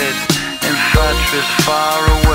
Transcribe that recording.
and such is far away.